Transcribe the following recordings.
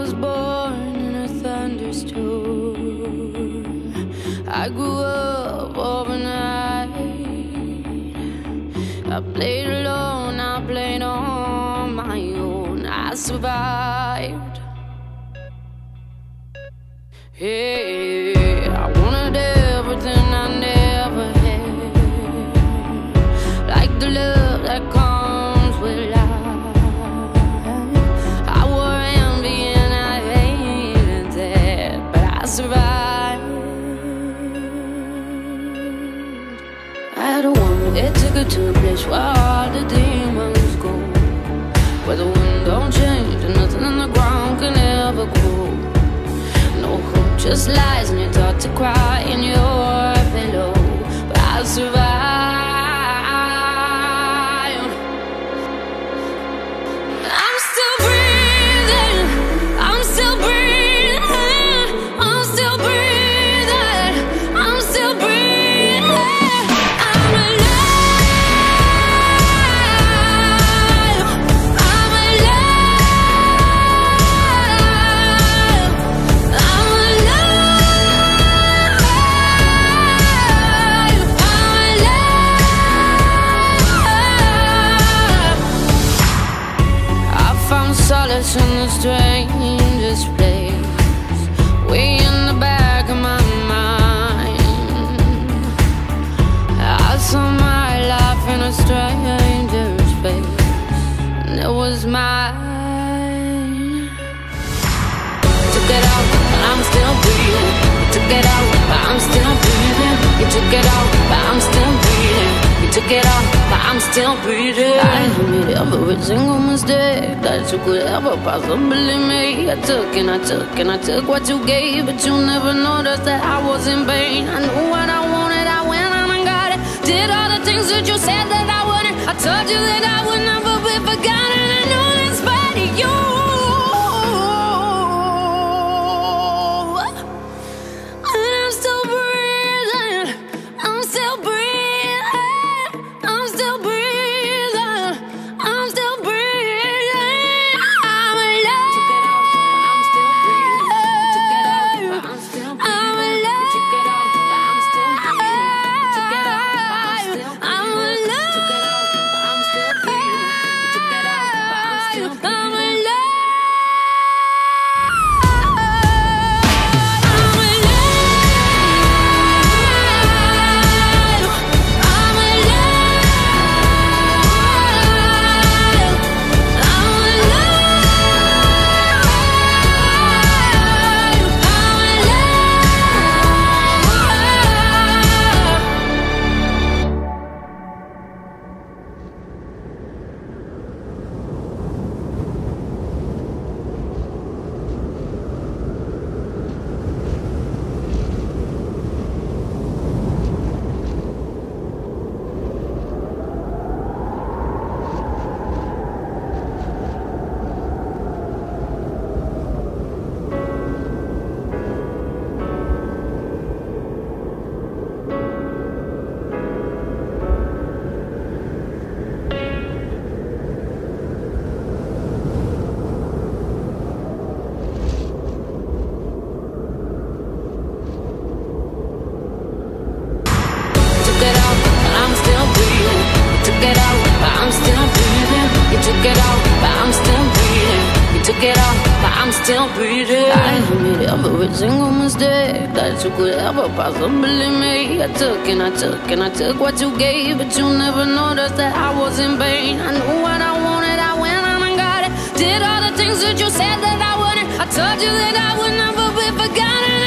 I was born in a thunderstorm. I grew up overnight. I played alone, I played on my own. I survived. That took her to a place where the demons go. Where the wind don't change and nothing on the ground can ever grow. No hope, just lies, and you're to cry in your solace in the strangest place, way in the back of my mind. I saw my life in a stranger's face, and it was mine. Took it out, but I'm still breathing. Took it out, but I'm still breathing. You took it out, but I'm still breathing. You took it out, still breathing. I admit every single mistake that you could ever possibly make. I took and I took and I took what you gave, but you never noticed that I was in pain. I knew what I wanted, I went out and got it. Did all the things that you said that I wouldn't. I told you that I would never be forgotten. I know spite of you. Still breathing. I admit every single mistake that you could ever possibly make. I took and I took and I took what you gave, but you never noticed that I was in pain. I knew what I wanted, I went out and got it. Did all the things that you said that I wouldn't. I told you that I would never be forgotten.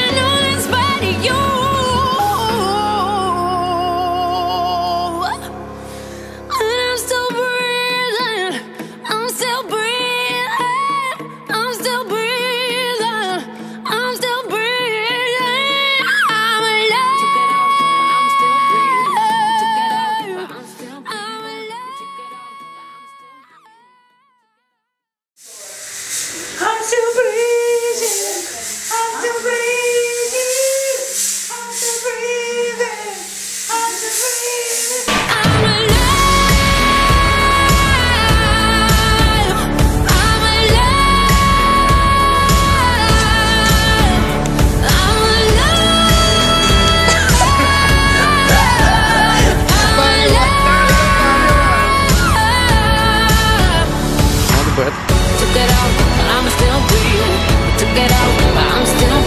But I'm still breathing. Took it out, but I'm still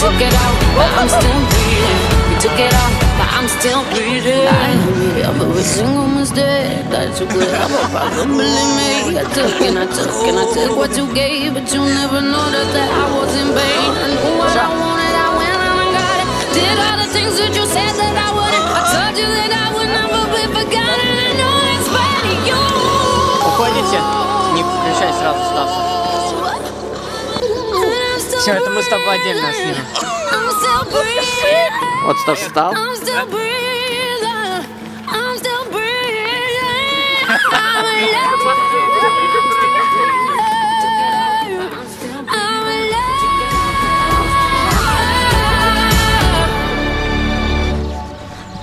took it out, but I'm still took it out, but I'm still. I. I I took but you never noticed that I was in pain. I I wanted, I went and I got it. Did all the things that you said that I wouldn't. I told you that I would Включай сразу, Стас. Все, это мы с тобой отдельно снимем. Вот Стас встал.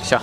Все.